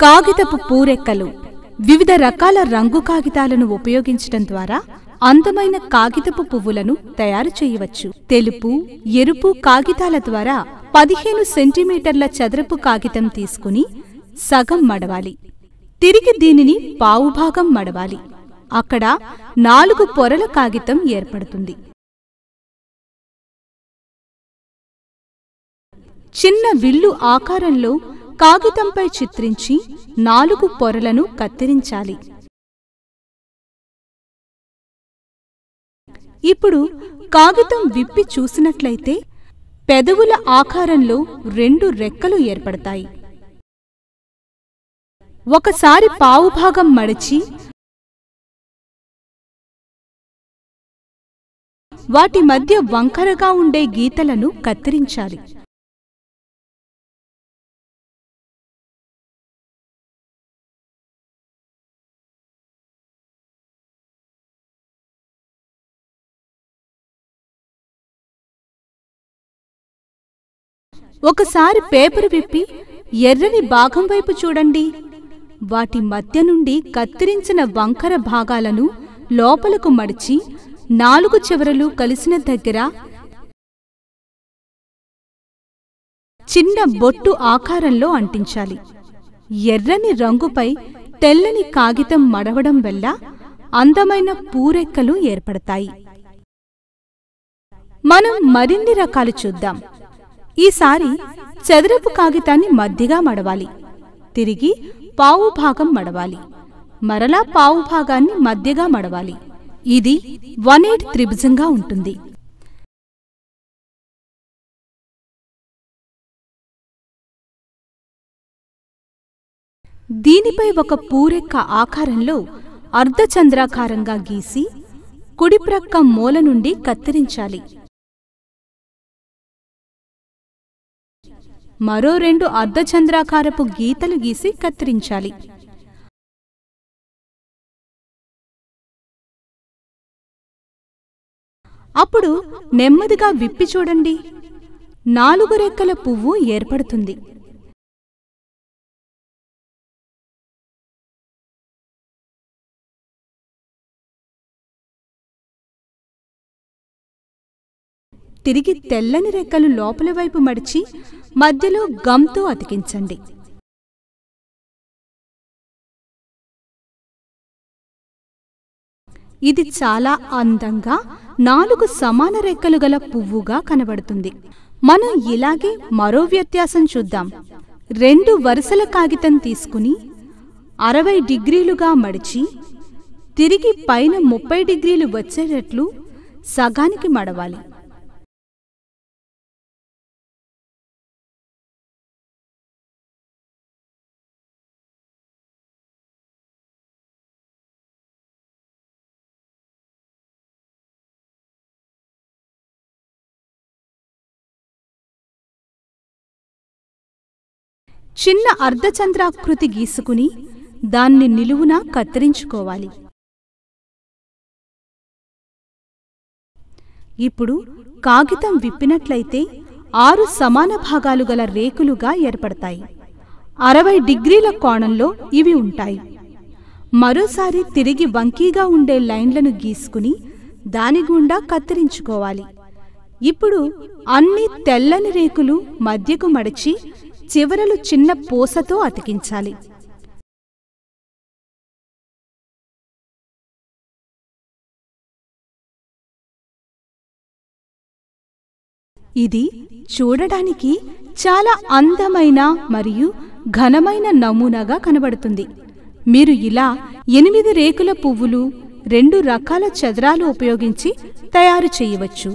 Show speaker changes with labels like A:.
A: కాగితపు పూరెక్కలు వివిధ రకాల రంగు కాగితాలను ఉపయోగించటం ద్వారా అందమైన కాగితపు పువ్వులను తయారు చేయవచ్చు. తెలుపు ఎరుపు కాగితాల ద్వారా పదిహేను సెంటీమీటర్ల చదరపు కాగితం తీసుకుని సగం మడవాలి. తిరిగి దీనిని పావుభాగం మడవాలి. అక్కడ నాలుగు పొరల కాగితం ఏర్పడుతుంది. చిన్న విల్లు ఆకారంలో కాగితంపై చిత్రించి నాలుగు పొరలను కత్తిరించాలి. ఇప్పుడు కాగితం విప్పి చూసినట్లయితే పెదవుల ఆకారంలో రెండు రెక్కలు ఏర్పడతాయి. ఒకసారి పావుభాగం మడిచి వాటి మధ్య వంకరగా ఉండే గీతలను కత్తిరించాలి. ఒకసారి పేపర్ విప్పి ఎర్రని భాగం వైపు చూడండి. వాటి మధ్య నుండి కత్తిరించిన వంకర భాగాలను లోపలకు మడిచి నాలుగు చివరలు కలిసిన దగ్గర చిన్న బొట్టు ఆకారంలో అంటించాలి. ఎర్రని రంగుపై తెల్లని కాగితం మడవడం వల్ల అందమైన పూరెక్కలు ఏర్పడతాయి. మనం మరిన్ని రకాలు చూద్దాం. ఈసారి చదరపు కాగితాన్ని మధ్యగా మడవాలి. తిరిగి పావు భాగం మడవాలి. మరలా పావు భాగాన్ని మధ్యగా మడవాలి. ఇది వన్ ఎయిట్ త్రిభుజంగా ఉంటుంది. దీనిపై ఒక పూరెక్క ఆకారంలో అర్ధచంద్రాకారంగా గీసి కుడి ప్రక్క మూల నుండి కత్తిరించాలి. మరో రెండు అర్ధచంద్రాకారపు గీతలు గీసి కత్తిరించాలి. అప్పుడు నెమ్మదిగా విప్పి చూడండి. నాలుగు రెక్కల పువ్వు ఏర్పడుతుంది. తిరిగి తెల్లని రెక్కలు లోపల వైపు మడిచి మధ్యలో గమ్తో అతికించండి. ఇది చాలా అందంగా నాలుగు సమాన రెక్కలు గల పువ్వుగా కనబడుతుంది. మనం ఇలాగే మరో వ్యత్యాసం చూద్దాం. రెండు వరుసల కాగితం తీసుకుని అరవై డిగ్రీలుగా మడిచి తిరిగి పైన ముప్పై డిగ్రీలు వచ్చేటట్లు సగానికి మడవాలి. చిన్న అర్ధచంద్రాకృతి గీసుకుని దాన్ని నిలువునా కత్తిరించుకోవాలి. ఇప్పుడు కాగితం విప్పినట్లయితే ఆరు సమాన భాగాలు గల రేకులుగా ఏర్పడతాయి. అరవై డిగ్రీల కోణంలో ఇవి ఉంటాయి. మరోసారి తిరిగి వంకీగా ఉండే లైన్లను గీసుకుని దాని గుండా కత్తిరించుకోవాలి. ఇప్పుడు అన్ని తెల్లని రేకులు మధ్యకు మడిచి చివరలు చిన్న పూసతో అతికించాలి. ఇది చూడడానికి చాలా అందమైన మరియు ఘనమైన నమూనాగా కనబడుతుంది. మీరు ఇలా ఎనిమిది రేకుల పువ్వులు రెండు రకాల చదరాలు ఉపయోగించి తయారు చేయవచ్చు.